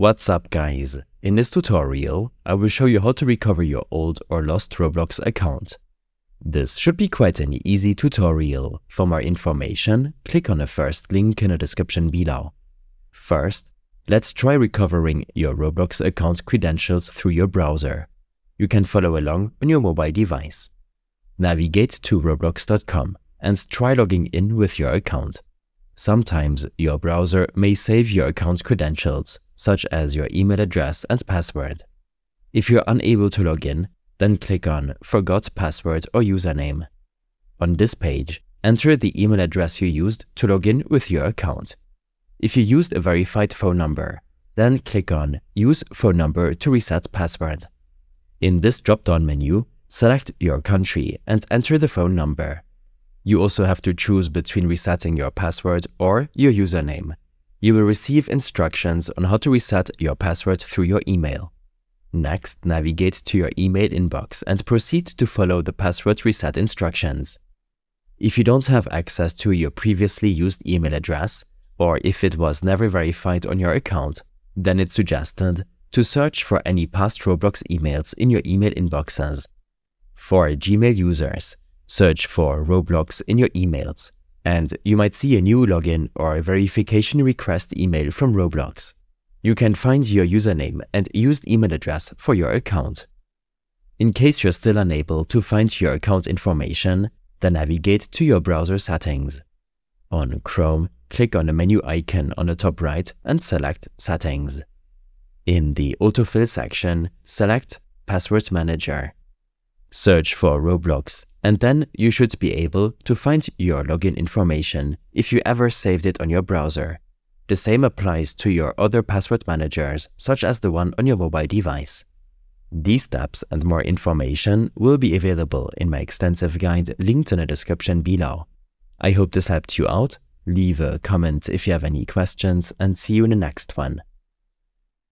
What's up guys? In this tutorial, I will show you how to recover your old or lost Roblox account. This should be quite an easy tutorial. For more information, click on the first link in the description below. First, let's try recovering your Roblox account credentials through your browser. You can follow along on your mobile device. Navigate to roblox.com and try logging in with your account. Sometimes your browser may save your account credentials, such as your email address and password. If you're unable to log in, then click on Forgot Password or Username. On this page, enter the email address you used to log in with your account. If you used a verified phone number, then click on Use phone number to reset password. In this drop-down menu, select your country and enter the phone number. You also have to choose between resetting your password or your username. You will receive instructions on how to reset your password through your email. Next, navigate to your email inbox and proceed to follow the password reset instructions. If you don't have access to your previously used email address, or if it was never verified on your account, then it's suggested to search for any past Roblox emails in your email inboxes. For Gmail users, Search for Roblox in your emails, and you might see a new login or a verification request email from Roblox. You can find your username and used email address for your account. In case you're still unable to find your account information, then navigate to your browser settings. On Chrome, click on the menu icon on the top right and select Settings. In the Autofill section, select Password Manager. Search for Roblox and then you should be able to find your login information if you ever saved it on your browser. The same applies to your other password managers, such as the one on your mobile device. These steps and more information will be available in my extensive guide linked in the description below. I hope this helped you out. Leave a comment if you have any questions and see you in the next one.